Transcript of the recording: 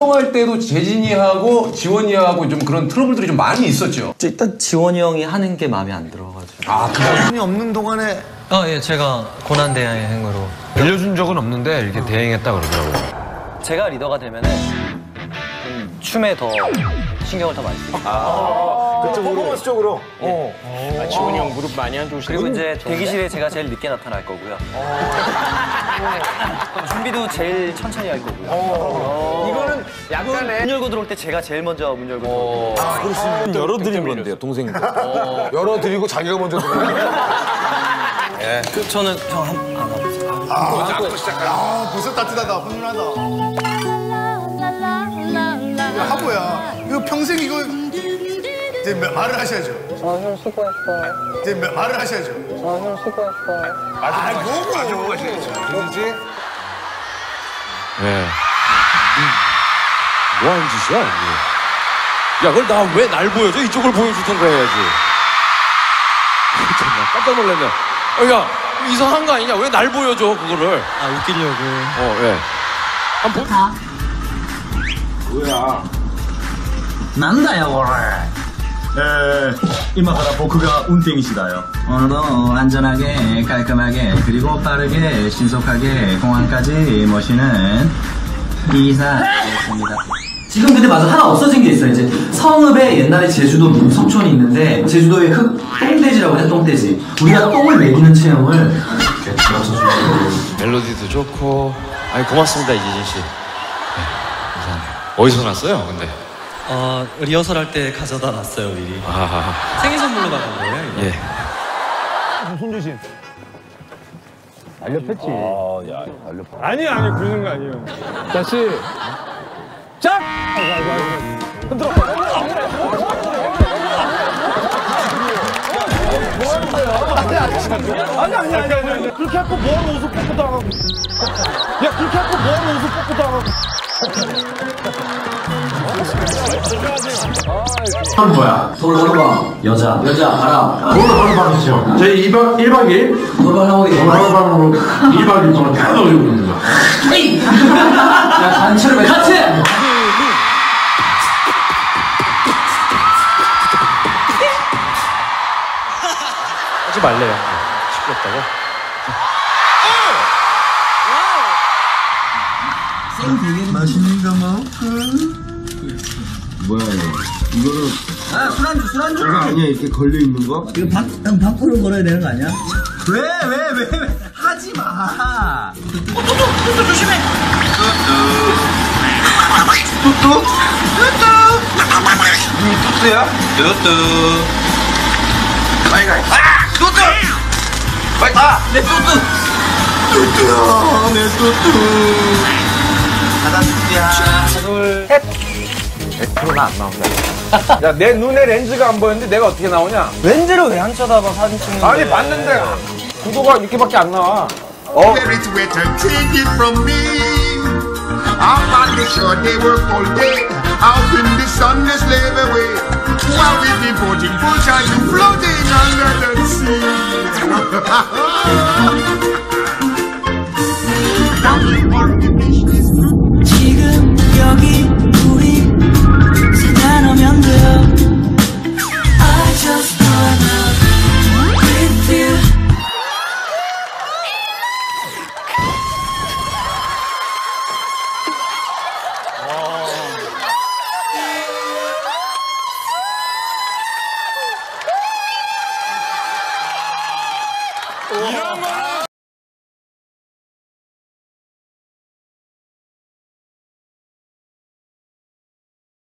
활동할 때도 재진이 하고 지원이 하고 좀 그런 트러블들이 좀 많이 있었죠. 일단 지원이 형이 하는 게 마음에 안 들어가지고. 아. 돈이 없는 동안에 아, 예, 제가 고난 대행으로. 빌려준 적은 없는데 이렇게 대행했다 그러더라고요. 제가 리더가 되면은 좀 춤에 더 신경을 더 많이 써요. 퍼포먼스 쪽으로 지훈이 형 무릎 많이 안 좋으시네. 그리고 이제 대기실에 제가 제일 늦게 나타날 거고요. 준비도 제일 천천히 할 거고요. 이거는 약간의 문 열고 들어올 때 제가 제일 먼저 문 열고 들어올 열어드린 건데요, 동생들. 열어드리고 자기가 먼저 들어가. 그 저는 형안 하고 있어요. 아 벌써 따뜻하다. 훈훈하다. 하고야. 이거 평생 이거 이제 말을 하셔야죠. 어, 형 수고했어. 이제 말을 하셔야죠. 어, 형 수고했어. 아, 뭐고. 아주 고하셔야죠. 누구지? 네. 음. 뭐 하는 짓이야, 이게. 야, 그걸 나 왜 날 보여줘? 이쪽을 보여줄 텐가 해야지. 정말 깜짝 놀랐네. 어, 야, 이상한 거 아니냐? 왜 날 보여줘, 그거를? 아, 웃기려고. 어, 예. 한번 보... 뭐야. 난다요, 오늘. えー、今から僕が運転士だよ 오늘도 안전하게 깔끔하게 그리고 빠르게 신속하게 공항까지 모시는 이사였습니다 지금 근데 맞아 하나 없어진 게 있어요 이제 성읍에 옛날에 제주도 민속촌이 있는데 제주도의 흙 똥돼지라고 해 똥돼지 우리가 똥을 먹이는 체험을 멜로디도 좋고. 아니, 고맙습니다, 이재진 씨. 네, 감사합니다. 어디서 났어요, 근데? 어 리허설 할 때 가져다 놨어요 미리. 아, 생일 선물로 받은 거예요 이거. 예. 아니 아니 그러는 거 아니에요. 다시 짝. 아니 아니 아니 아니 그렇게 하고 뭐하러 옷을 뽀뽀도 안 하고 야 그렇게 하고 뭐하러 옷을 뽀뽀도 안 하고 한 뭐야? 돌발방 여자. 여자 알아 돌발방이죠. 저희 2박 1박 2일? 돌발방이 돌발방으로 2박 2일 동안 다 놀고 있는 거야. 에이! 야 단체로 같이! 하지 말래요. 시끄럽다고. 아 술안주 술안주? 이거 아니야 이렇게 걸려 있는 거? 이거 바, 형 밖으로 걸어야 되는 거 아니야? 왜 왜 왜 왜, 하지마! 뚜뚜 조심해! 뚜뚜? 뚜뚜? 이 뚜뚜야? 뚜뚜. 빨리 가. 아! 뚜뚜! 빨리 아내 뚜뚜! 뚜뚜야 내 뚜뚜. 가다 뚜뚜야 야 내 눈에 렌즈가 안 보였는데 내가 어떻게 나오냐? 렌즈를 왜 안 쳐다봐 사진 찍는데? 아니 봤는데 구도가 이렇게밖에 안 나와. Where it's wetter, take it from me. Up on the shore, they work all day. Out in the sun, they slave away. While we devoting full time floating under the sea.